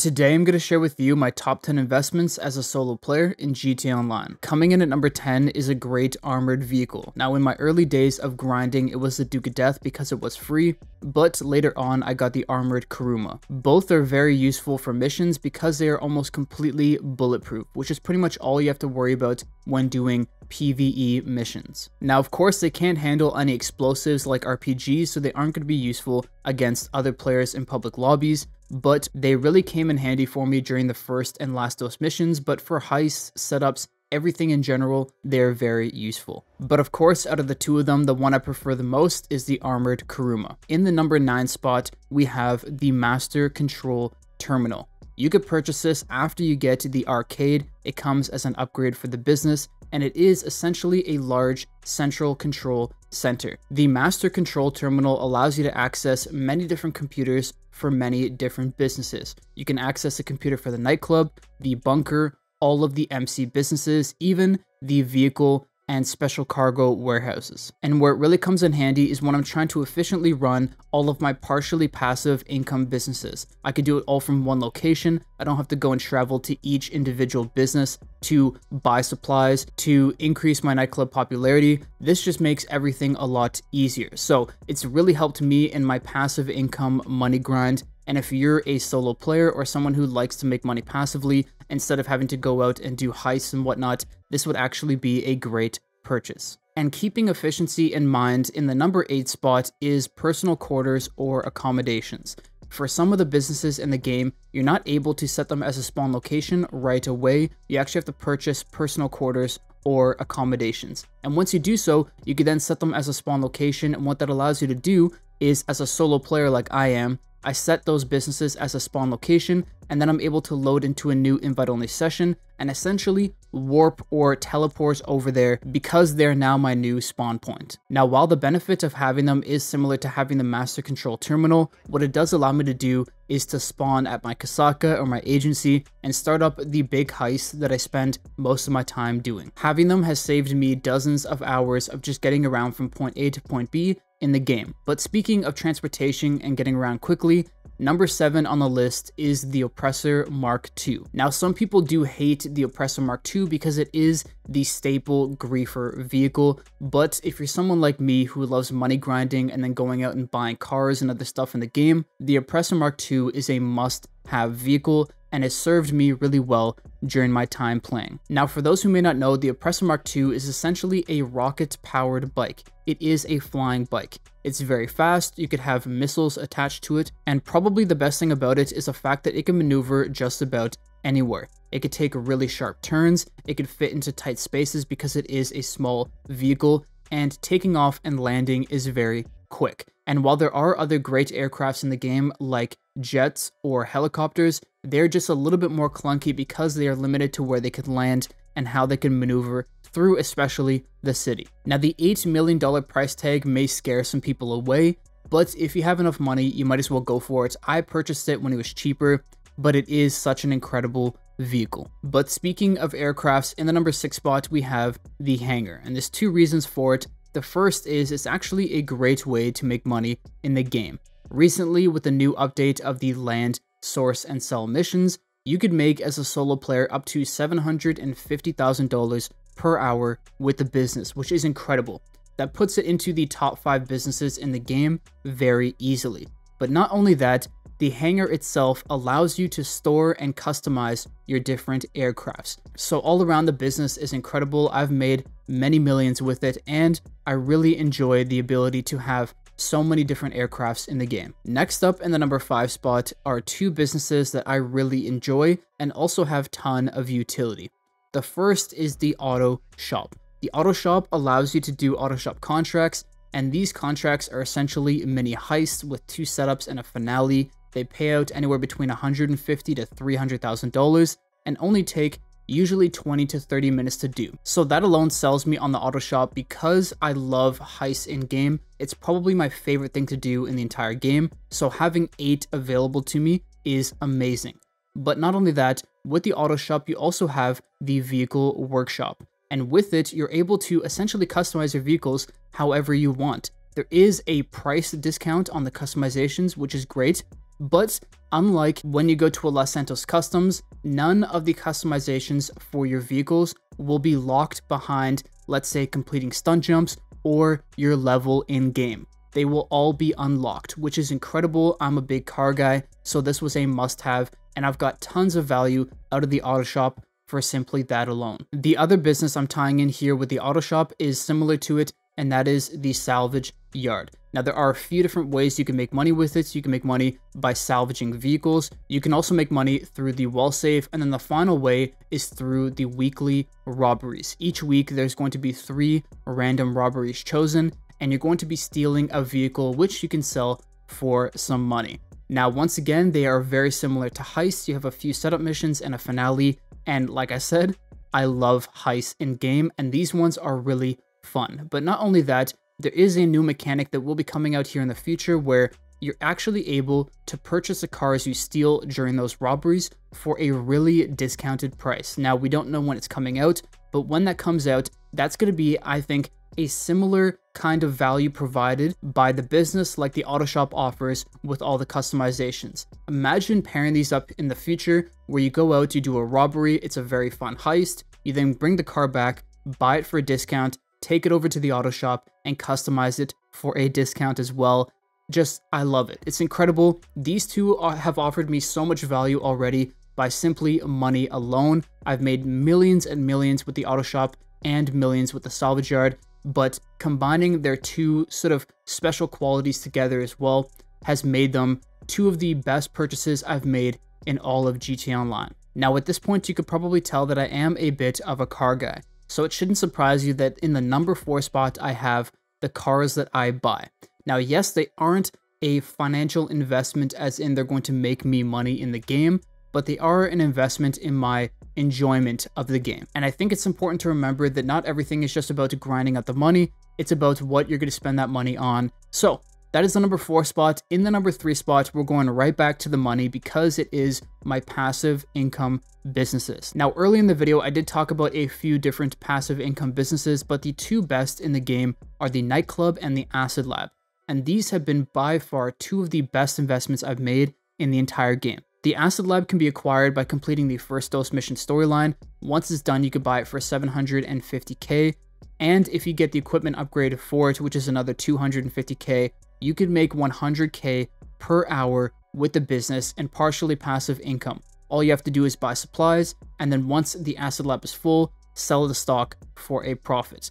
Today I'm going to share with you my top 10 investments as a solo player in GTA Online. Coming in at number 10 is a great armored vehicle. Now in my early days of grinding it was the Duke O'Death because it was free, but later on I got the armored Kuruma. Both are very useful for missions because they are almost completely bulletproof, which is pretty much all you have to worry about when doing PvE missions. Now, of course, they can't handle any explosives like RPGs, so they aren't going to be useful against other players in public lobbies, but they really came in handy for me during the first and last dose missions, but for heists, setups, everything in general, they're very useful. But of course, out of the two of them, the one I prefer the most is the Armored Kuruma. In the number 9 spot, we have the Master Control Terminal. You could purchase this after you get to the arcade, it comes as an upgrade for the business, and it is essentially a large central control center. The master control terminal allows you to access many different computers for many different businesses. You can access a computer for the nightclub, the bunker, all of the MC businesses, even the vehicle and special cargo warehouses. And where it really comes in handy is when I'm trying to efficiently run all of my partially passive income businesses. I could do it all from one location. I don't have to go and travel to each individual business to buy supplies, to increase my nightclub popularity. This just makes everything a lot easier. So it's really helped me in my passive income money grind and if you're a solo player or someone who likes to make money passively, instead of having to go out and do heists and whatnot, this would actually be a great purchase. And keeping efficiency in mind in the number 8 spot is personal quarters or accommodations. For some of the businesses in the game, you're not able to set them as a spawn location right away. You actually have to purchase personal quarters or accommodations. And once you do so, you can then set them as a spawn location. And what that allows you to do is, as a solo player like I am, I set those businesses as a spawn location, and then I'm able to load into a new invite-only session and essentially warp or teleport over there because they're now my new spawn point. Now, while the benefit of having them is similar to having the master control terminal, what it does allow me to do is to spawn at my Kosatka or my agency and start up the big heist that I spend most of my time doing. Having them has saved me dozens of hours of just getting around from point A to point B in the game. But speaking of transportation and getting around quickly, Number 7 on the list is the Oppressor Mark II. Now some people do hate the Oppressor Mark II because it is the staple griefer vehicle, but if you're someone like me who loves money grinding and then going out and buying cars and other stuff in the game, the Oppressor Mark II is a must have vehicle and it served me really well during my time playing. Now for those who may not know, the Oppressor Mark II is essentially a rocket powered bike. It is a flying bike. It's very fast, you could have missiles attached to it, and probably the best thing about it is the fact that it can maneuver just about anywhere. It could take really sharp turns, it could fit into tight spaces because it is a small vehicle, and taking off and landing is very quick. And while there are other great aircrafts in the game, like jets or helicopters, they're just a little bit more clunky because they are limited to where they can land and how they can maneuver through especially the city. Now the $8 million price tag may scare some people away, but if you have enough money, you might as well go for it. I purchased it when it was cheaper, but it is such an incredible vehicle. But speaking of aircrafts, in the number 6 spot we have the hangar, and there's two reasons for it. The first is it's actually a great way to make money in the game. Recently, with the new update of the land, source, and sell missions, you could make as a solo player up to $750,000 per hour with the business, which is incredible. That puts it into the top 5 businesses in the game very easily. But not only that, the hangar itself allows you to store and customize your different aircrafts. So all around the business is incredible. I've made many millions with it and I really enjoy the ability to have so many different aircrafts in the game. Next up in the number 5 spot are two businesses that I really enjoy and also have ton of utility. The first is the auto shop. The auto shop allows you to do auto shop contracts and these contracts are essentially mini heists with two setups and a finale they pay out anywhere between 150 to $300,000 and only take usually 20 to 30 minutes to do. So that alone sells me on the auto shop because I love heists in game. It's probably my favorite thing to do in the entire game. So having eight available to me is amazing. But not only that, with the auto shop, you also have the vehicle workshop. And with it, you're able to essentially customize your vehicles however you want. There is a price discount on the customizations, which is great, but Unlike when you go to a Los Santos Customs, none of the customizations for your vehicles will be locked behind, let's say, completing stunt jumps or your level in game. They will all be unlocked, which is incredible. I'm a big car guy, so this was a must have, and I've got tons of value out of the auto shop for simply that alone. The other business I'm tying in here with the auto shop is similar to it, and that is the salvage yard. Now, there are a few different ways you can make money with it. You can make money by salvaging vehicles. You can also make money through the wall safe. And then the final way is through the weekly robberies. Each week, there's going to be three random robberies chosen, and you're going to be stealing a vehicle which you can sell for some money. Now, once again, they are very similar to heists. You have a few setup missions and a finale. And like I said, I love heists in game, and these ones are really fun. But not only that, there is a new mechanic that will be coming out here in the future where you're actually able to purchase the cars you steal during those robberies for a really discounted price. Now, we don't know when it's coming out, but when that comes out, that's going to be, I think, a similar kind of value provided by the business like the auto shop offers with all the customizations. Imagine pairing these up in the future where you go out, you do a robbery, it's a very fun heist, you then bring the car back, buy it for a discount, take it over to the auto shop and customize it for a discount as well. Just, I love it. It's incredible. These two are, have offered me so much value already by simply money alone. I've made millions and millions with the auto shop and millions with the salvage yard, but combining their two sort of special qualities together as well has made them two of the best purchases I've made in all of GTA Online. Now at this point you could probably tell that I am a bit of a car guy so it shouldn't surprise you that in the number four spot, I have the cars that I buy. Now, yes, they aren't a financial investment as in they're going to make me money in the game, but they are an investment in my enjoyment of the game. And I think it's important to remember that not everything is just about grinding out the money, it's about what you're going to spend that money on. So that is the number four spot. In the number three spot, we're going right back to the money because it is my passive income businesses. Now, early in the video, I did talk about a few different passive income businesses, but the two best in the game are the nightclub and the acid lab. And these have been by far two of the best investments I've made in the entire game. The Acid Lab can be acquired by completing the first dose mission storyline. Once it's done, you could buy it for 750k, and if you get the equipment upgrade for it, which is another 250k, you could make 100k per hour with the business and partially passive income. All you have to do is buy supplies, and then once the acid lab is full, sell the stock for a profit.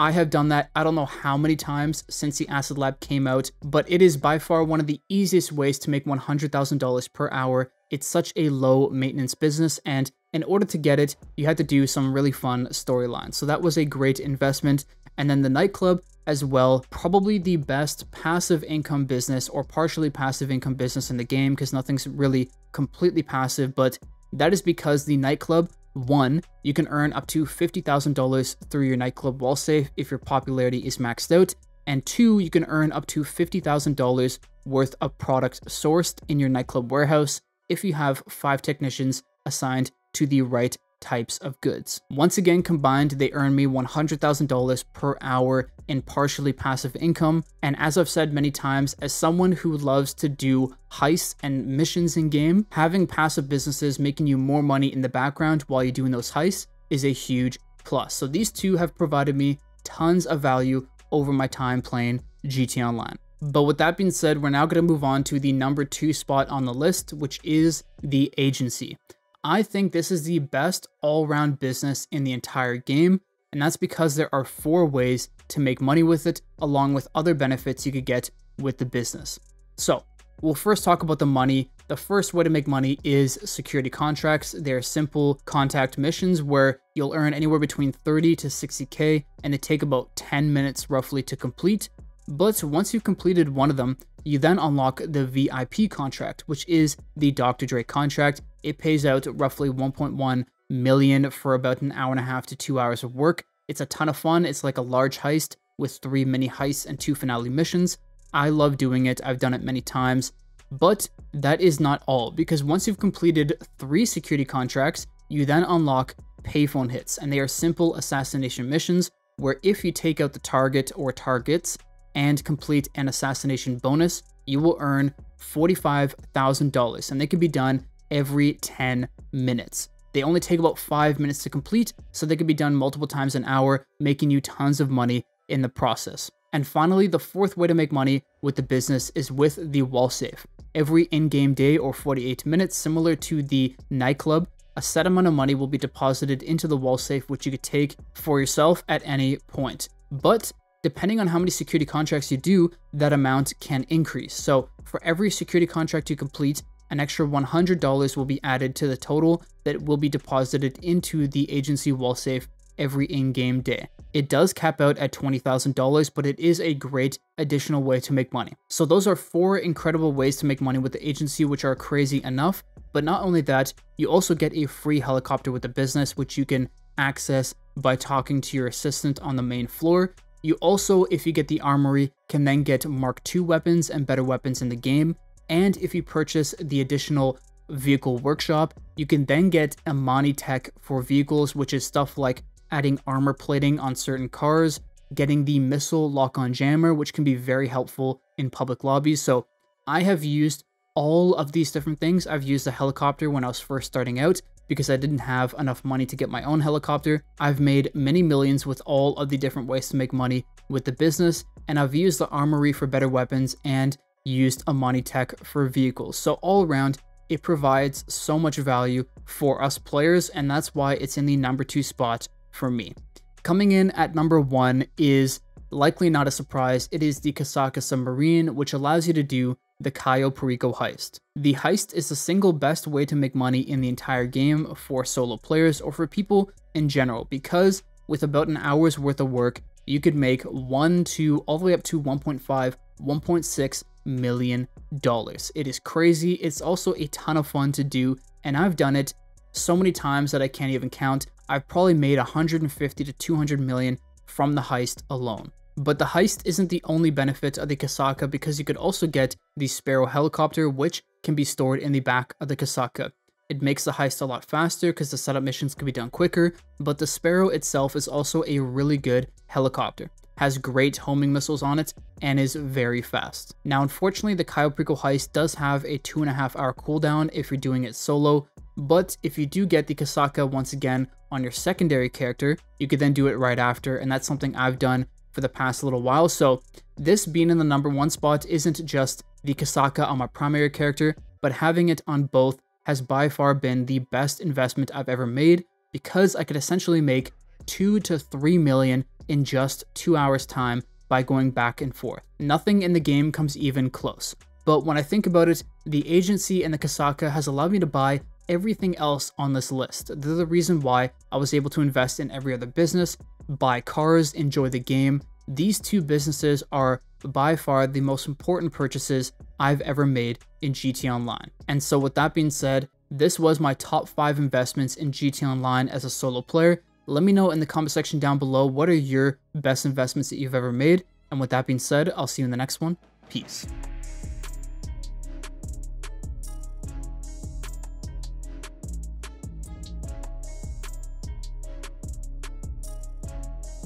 I have done that I don't know how many times since the Acid Lab came out, but it is by far one of the easiest ways to make $100,000 per hour. It's such a low maintenance business, and in order to get it, you had to do some really fun storylines. So that was a great investment. And then the nightclub as well, probably the best passive income business or partially passive income business in the game because nothing's really completely passive, but that is because the nightclub one, you can earn up to $50,000 through your nightclub wall safe if your popularity is maxed out. And two, you can earn up to $50,000 worth of product sourced in your nightclub warehouse if you have five technicians assigned to the right types of goods. Once again, combined, they earn me $100,000 per hour in partially passive income. And as I've said many times, as someone who loves to do heists and missions in game, having passive businesses making you more money in the background while you're doing those heists is a huge plus. So these two have provided me tons of value over my time playing GT Online. But with that being said, we're now going to move on to the number two spot on the list, which is the agency. I think this is the best all round business in the entire game, and that's because there are four ways to make money with it, along with other benefits you could get with the business. So, we'll first talk about the money. The first way to make money is security contracts. They're simple contact missions where you'll earn anywhere between 30 to 60k, and they take about 10 minutes roughly to complete. But once you've completed one of them, you then unlock the VIP contract, which is the Dr. Dre contract. It pays out roughly 1.1 million for about an hour and a half to two hours of work. It's a ton of fun. It's like a large heist with three mini heists and two finale missions. I love doing it. I've done it many times. But that is not all, because once you've completed three security contracts, you then unlock payphone hits, and they are simple assassination missions where if you take out the target or targets, and complete an assassination bonus, you will earn $45,000 and they can be done every 10 minutes. They only take about 5 minutes to complete, so they can be done multiple times an hour, making you tons of money in the process. And finally, the fourth way to make money with the business is with the wall safe. Every in-game day or 48 minutes, similar to the nightclub, a set amount of money will be deposited into the wall safe, which you could take for yourself at any point. But depending on how many security contracts you do, that amount can increase. So for every security contract you complete, an extra $100 will be added to the total that will be deposited into the agency wall safe every in-game day. It does cap out at $20,000, but it is a great additional way to make money. So those are four incredible ways to make money with the agency, which are crazy enough. But not only that, you also get a free helicopter with the business, which you can access by talking to your assistant on the main floor. You also, if you get the armory, can then get Mark II weapons and better weapons in the game. And if you purchase the additional vehicle workshop, you can then get Imani tech for vehicles, which is stuff like adding armor plating on certain cars, getting the missile lock-on jammer, which can be very helpful in public lobbies. So I have used all of these different things. I've used a helicopter when I was first starting out because I didn't have enough money to get my own helicopter. I've made many millions with all of the different ways to make money with the business, and I've used the armory for better weapons and used Imani Tech for vehicles. So all around, it provides so much value for us players, and that's why it's in the number two spot for me. Coming in at number one is likely not a surprise. It is the Kosatka submarine, which allows you to do the Cayo Perico heist. The heist is the single best way to make money in the entire game for solo players or for people in general, because with about an hour's worth of work, you could make 1 to all the way up to 1.5, 1.6 million dollars. It is crazy. It's also a ton of fun to do, and I've done it so many times that I can't even count. I've probably made 150 to 200 million from the heist alone. But the heist isn't the only benefit of the Kosatka because you could also get the Sparrow helicopter which can be stored in the back of the Kosatka. It makes the heist a lot faster because the setup missions can be done quicker, but the Sparrow itself is also a really good helicopter has great homing missiles on it, and is very fast. Now, unfortunately, the Cayo Perico heist does have a two and a half hour cooldown if you're doing it solo, but if you do get the Kosatka once again on your secondary character, you could then do it right after, and that's something I've done for the past little while. So this being in the number one spot isn't just the Kosatka on my primary character, but having it on both has by far been the best investment I've ever made because I could essentially make two to three million in just two hours time by going back and forth. Nothing in the game comes even close. But when I think about it, the agency and the Kosatka has allowed me to buy everything else on this list. They're the reason why I was able to invest in every other business, buy cars, enjoy the game. These two businesses are by far the most important purchases I've ever made in GT Online. And so with that being said, this was my top 5 investments in GT Online as a solo player, let me know in the comment section down below what are your best investments that you've ever made. And with that being said, I'll see you in the next one. Peace.